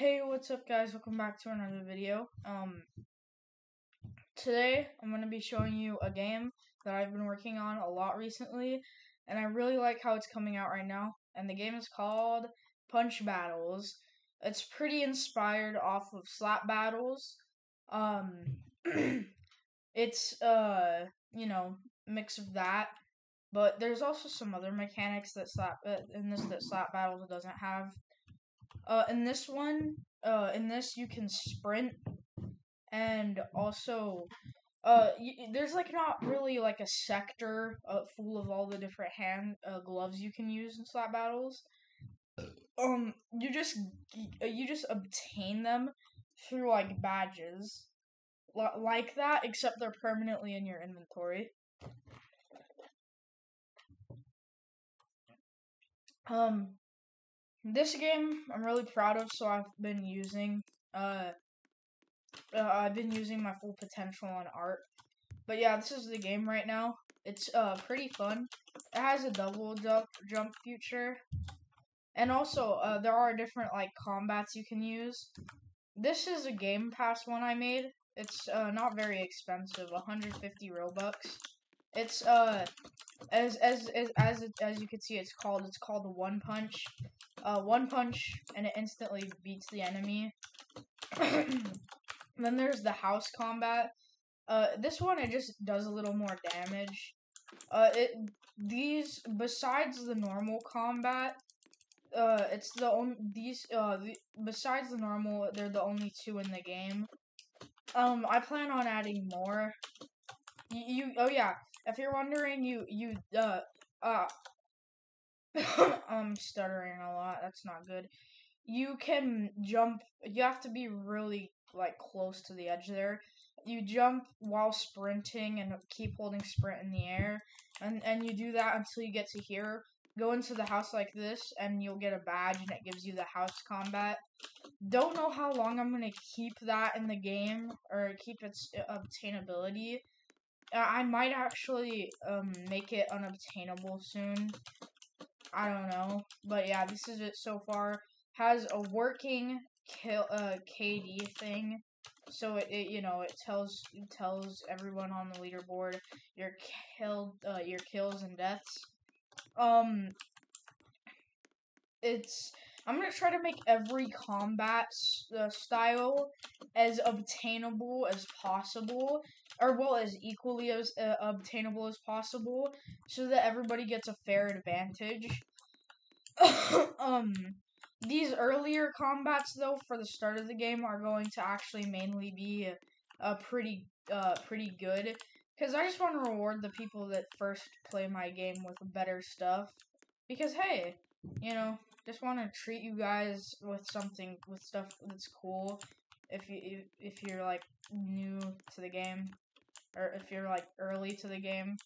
Hey, what's up guys? Welcome back to another video. Um, today I'm going to be showing you a game that I've been working on a lot recently, and I really like how it's coming out right now. And the game is called Punch Battles. It's pretty inspired off of Slap Battles. Um, it's, uh, you know, mix of that. But there's also some other mechanics that Slap, uh, in this that Slap Battles doesn't have. Uh, in this one, uh, in this you can sprint, and also, uh, there's like not really like a sector uh, full of all the different hand uh, gloves you can use in slap battles. Um, you just uh, you just obtain them through like badges, L- like that, except they're permanently in your inventory. Um, this game I'm really proud of, so I've been using uh, uh I've been using my full potential on art. But yeah, this is the game right now. It's uh pretty fun. It has a double jump jump feature. And also uh there are different like combats you can use. This is a Game Pass one I made. It's uh not very expensive, 150 Robux. It's uh as as as as, as you can see it's called it's called the one punch uh, one punch and it instantly beats the enemy. then there's the house combat. Uh, this one it just does a little more damage. Uh, it these besides the normal combat, uh, it's the only these uh the, besides the normal they're the only two in the game. Um, I plan on adding more. You, you oh yeah, if you're wondering, you you uh uh I'm stuttering a lot. That's not good. You can jump. You have to be really like close to the edge there. You jump while sprinting and keep holding sprint in the air, and and you do that until you get to here. Go into the house like this, and you'll get a badge, and it gives you the house combat. Don't know how long I'm gonna keep that in the game or keep its uh, obtainability. I might actually um make it unobtainable soon I don't know, but yeah, this is it so far. Has a working kill uh KD thing, so it, it you know it tells it tells everyone on the leaderboard your killed uh, your kills and deaths. Um, it's I'm gonna try to make every combat uh, style as obtainable as possible, or well as equally as uh, obtainable as possible, so that everybody gets a fair advantage. um, these earlier combats though for the start of the game are going to actually mainly be uh, pretty uh pretty good because I just want to reward the people that first play my game with better stuff because hey, you know, just want to treat you guys with something with stuff that's cool if you if you're like new to the game or if you're like early to the game.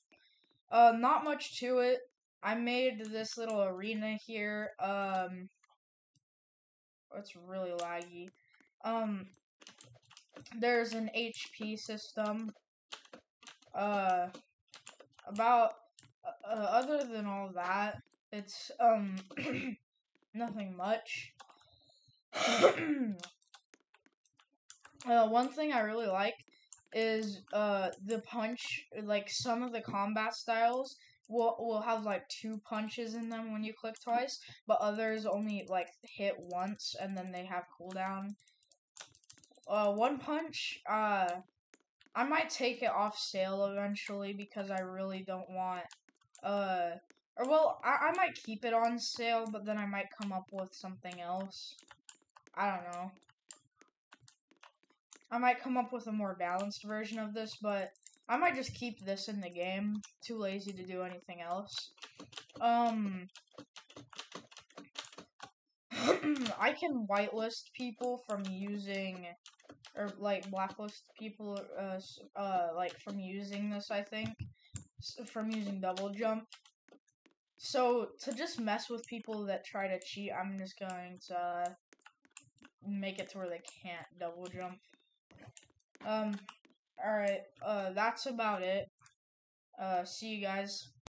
Uh, not much to it. I made this little arena here. Um, it's really laggy. Um, there's an HP system. Uh, about uh, other than all that, it's um nothing much. uh, one thing I really like is uh the punch like some of the combat styles will will have like two punches in them when you click twice, but others only like hit once and then they have cooldown. Uh one punch, uh I might take it off sale eventually because I really don't want uh or well, I, I might keep it on sale, but then I might come up with something else. I don't know. I might come up with a more balanced version of this, but I might just keep this in the game. Too lazy to do anything else. Um, I can whitelist people from using, or like blacklist people, uh, uh, like from using this. I think from using double jump. So to just mess with people that try to cheat, I'm just going to make it to where they can't double jump. Um, alright, uh, that's about it. Uh, see you guys.